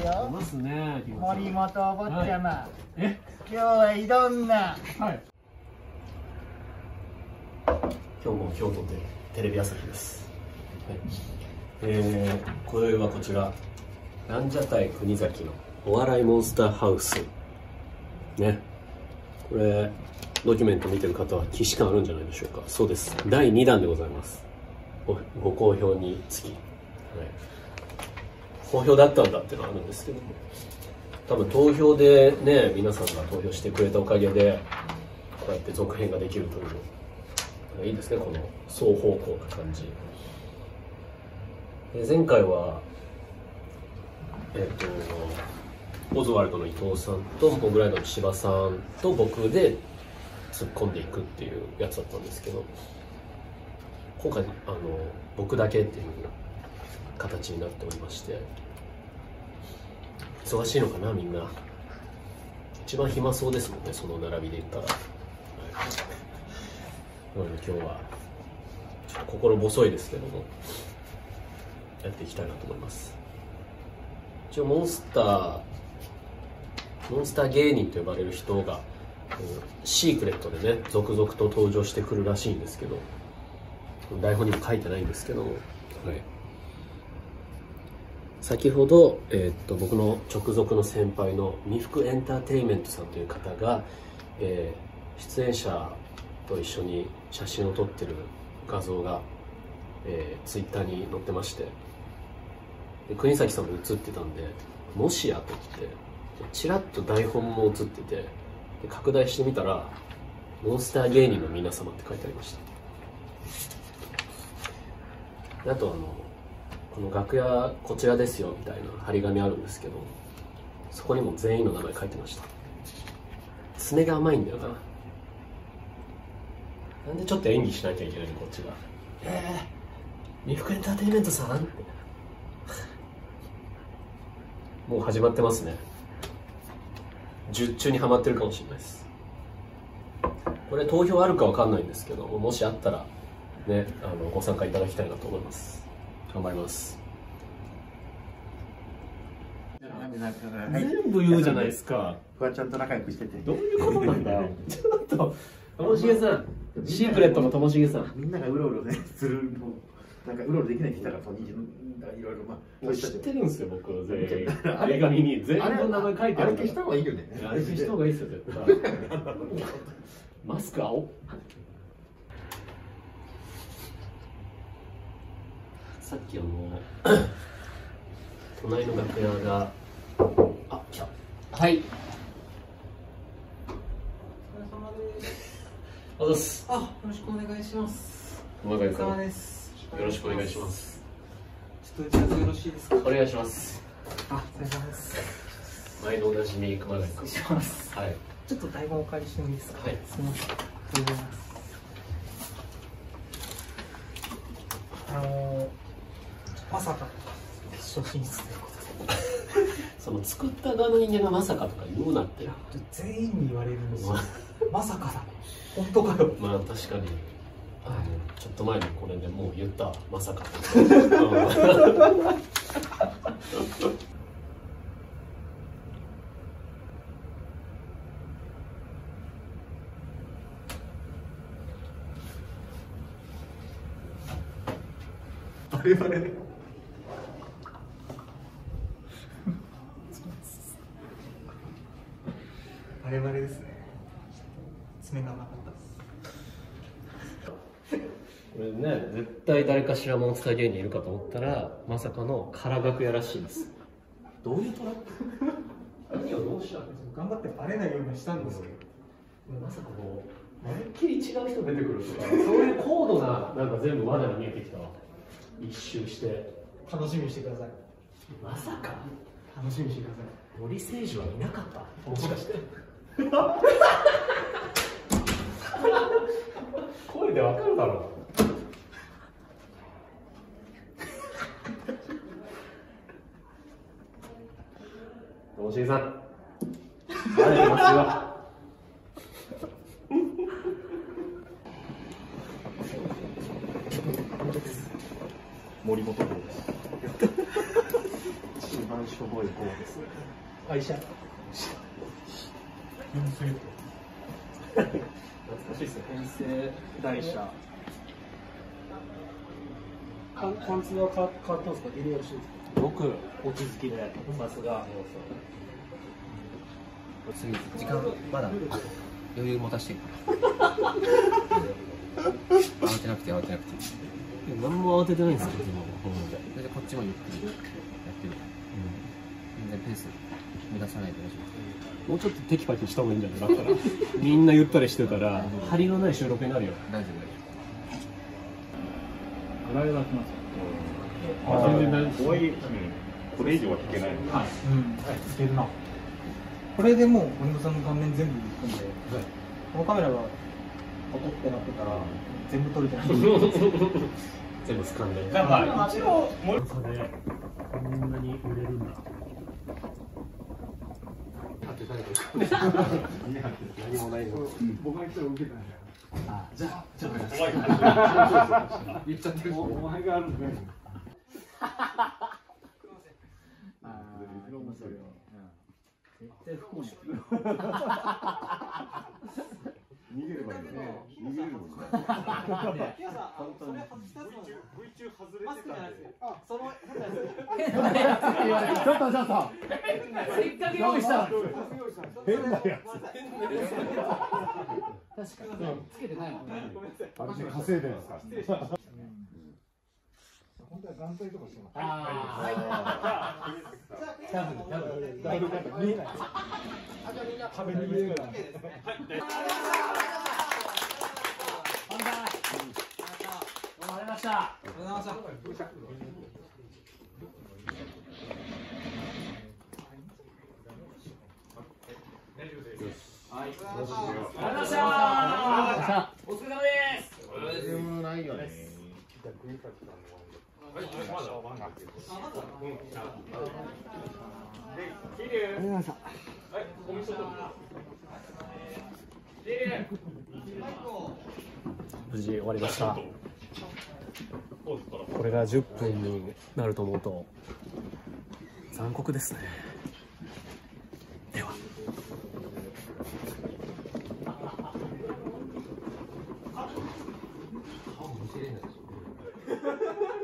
いよますね森本お坊ちゃま、はい、え？今日は挑んだはい。今日も京都でテレビ朝日です、はい、えー、今宵はこちら。ランジャタイ国崎のお笑いモンスターハウス。ね。これドキュメント見てる方は既視感あるんじゃないでしょうか。そうです。第2弾でございます。ご好評につき、はい、好評だったんだっていうのはあるんですけども。多分投票でね皆さんが投票してくれたおかげでこうやって続編ができるといういいですねこの双方向な感じ。前回はえっ、とオズワルドの伊藤さんとモグライドの柴さんと僕で突っ込んでいくっていうやつだったんですけど今回あの僕だけっていう形になっておりまして忙しいのかなみんな。一番暇そうですもんねその並びで言ったら、なので今日は。ちょっと心細いですけども。やっていきたいなと思います。一応モンスターモンスター芸人と呼ばれる人がシークレットでね続々と登場してくるらしいんですけど台本にも書いてないんですけども、はい、先ほど、えー、っと僕の直属の先輩の未福エンターテインメントさんという方が、えー、出演者と一緒に写真を撮ってる画像が、えー、ツイッターに載ってましてで国崎さんも写ってたんでもしやと言ってちらっと台本も写っててで拡大してみたら「モンスター芸人の皆様」って書いてありました。あとあのこの楽屋こちらですよみたいな張り紙あるんですけどそこにも全員の名前書いてました。爪が甘いんだよな。なんでちょっと演技しなきゃいけないのこっちが。ええー、ミフエンターテインメントさん？もう始まってますね。術中にはまってるかもしれないです。これ投票あるかわかんないんですけどもしあったらねあのご参加いただきたいなと思います頑張ります全部言うじゃないですかフワちゃんと仲良くしててどういうことなんだよ ちょっとともしげさんシークレットのともしげさんみんながうろうろねするのなんかうろうろできないって言ったら、いろいろ、まあ、知ってるんですよ、僕、全員。映画見に全部名前書いてあるあれ消した方がいいよね。あれ消した方がいいですよ、絶対。マスク青さっきあの、隣の楽屋が、あ、来た。はい。お疲れ様です。あ、よろしくお願いします。お願いします。よろしくお願いします。ちょっと打ち合わせよろしいですか？お願いします。あ、お疲れ様です。毎度おなじみ熊谷君。します。はい。ちょっと台本お借りしてもいいですか？はい。すみません。ありがとうございますあのまさか初心室ということでその作った側の人間がまさかとか言うなって。全員に言われるんですよ。まさかだ本当かよ。まあ確かに。あのちょっと前にこれでもう言った。まさかバレ バレバレバレですね爪が甘かった。ですこれね絶対誰かしらモンスター芸人いるかと思ったらまさかの空楽屋らしいです。どういうトラップ何をどうしたんです頑張ってバレないようにしたんですけどまさかこうまるっきり違う人出てくるとかそういう高度ななんか全部罠が見えてきた一周して楽しみにしてくださいまさか楽しみにしてください森誠司はいなかったもしかして声でわかるだろう。としさん。バレてますよ。森本です。一番しょぼい方です。ね会社懐かしいですね編成台車パンツは変わ変わったんですか？リニューアルしてるんですか僕お気づきでさすが。次時間まだ余裕持たしてる慌てなくて慌てなくて何も慌ててないん。ですよでもこっちもゆっくりやってる全然ペース乱さないで大丈もうちょっとテキパキした方がいいんじゃない？だったら。みんなゆったりしてたら 張りのない収録になるよ。夫大丈夫洗いが来ますあ全然大丈夫とはいえ、これ以上は引けない。ので、うん、はい、いけるな。これでもう、鬼野さんの顔面全部いくんで、このカメラが、ポコってなってたら、全部撮れてない。全部掴んで。だから一応、もう。こんなに売れるんだ当てたいです何もないの僕が一応受けたん。だよ。あじゃあちょっと怖いから。言っちゃってるお前があるん。だよ。逃げればいいのね。逃げるもんね。V 中外れてたんで。ちょっとちょっと。せっかく用意した変なや確かにつけてない。もんねつ。あれで稼い。でるんですか。本当は眼帯とかしてます。ああ ダブルダブルだいぶなんか見えない。壁に見えるから。乾杯どうもありがとうございましたありがとうございましたありがとうございましたお疲れ様です。ないよねはい無事終わりました。これが10分になると思うと残酷ですね。では。